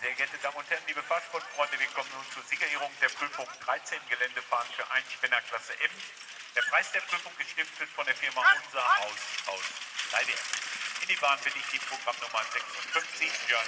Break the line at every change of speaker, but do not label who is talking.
Sehr geehrte Damen und Herren, liebe Fahrsportfreunde, wir kommen nun zur Siegerehrung der Prüfung 13 Geländefahren für Einspinner Klasse M. Der Preis der Prüfung gestiftet von der Firma Unser Haus aus Leideck. In die Bahn bitte ich die Programmnummer 56, Björn